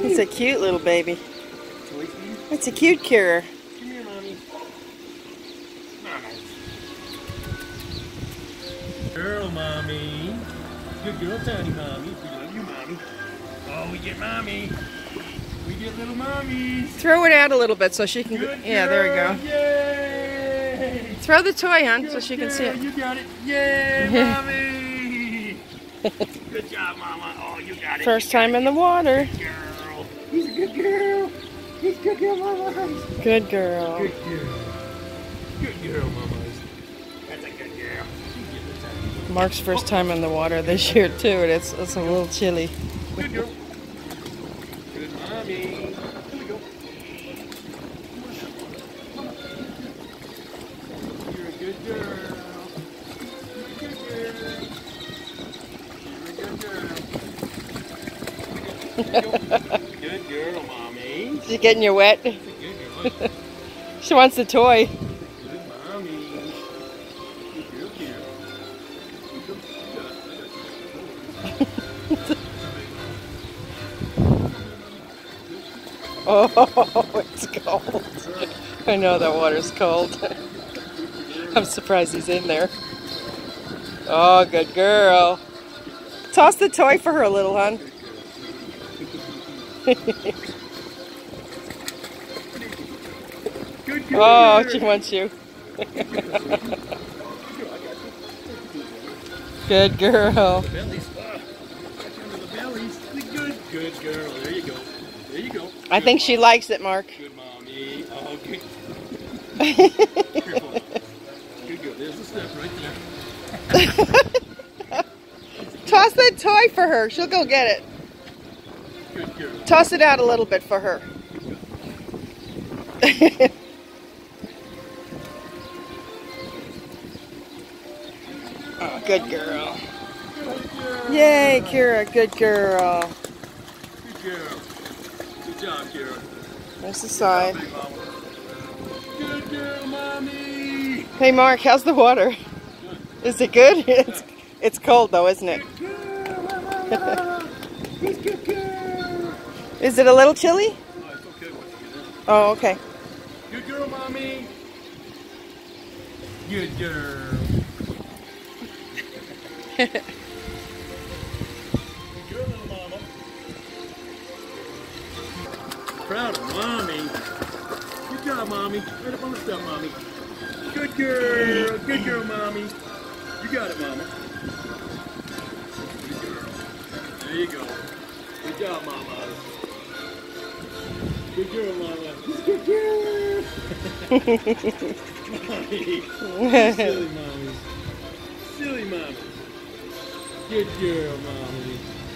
It's a cute little baby. It's a cute cure. Girl, mommy. Good girl, tiny mommy. We love you, mommy. Oh, we get mommy. We get little mommies. Throw it out a little bit so she can. Good yeah, there we go. Yay! Throw the toy on so Good she can see it. You got it. Yay, mommy. Good job, mama. Oh, you got it. First got time in the water. it. Girl. He's a good girl. He's a good girl, mama. Good girl. Good girl. Good girl, mamas. Mark's first time in the water this year too, and it's it's a little chilly. Good girl. Good mommy. Here we go. You're a good girl. You're a good girl. You're a good girl. Good girl, mommy. She's getting you wet. She wants the toy. Oh, it's cold. I know that water's cold. I'm surprised he's in there. Oh, good girl. Toss the toy for her, little hun. Oh, girl. Oh, she wants you. Good girl. bellies. Ah, got you under the. Good, good girl. There you go. There you go. I think she likes it, Mark. Good mommy. Oh, good. Good girl. There's the step right there. Toss that toy for her. She'll go get it. Good girl. Toss it out a little bit for her. oh, good girl. Good girl. Yay, Kyra, good girl. Good girl. Good job, Kyra. There's the side. Good girl, mommy. Hey, Mark, how's the water? Is it good? It's, it's cold though, isn't it? Good girl. Good, good girl. Is it a little chilly? Oh, it's okay once you get in. Oh, okay. Good girl, mommy. Good girl. Proud of mommy. Good job, mommy. Right up on the step, mommy. Good girl. Good girl, mommy. You got it, mama. Good girl. There you go. Good job, mama. Good girl, mama. Good girl. Mommy. Silly mommy. Silly mommies. Good girl, mommy.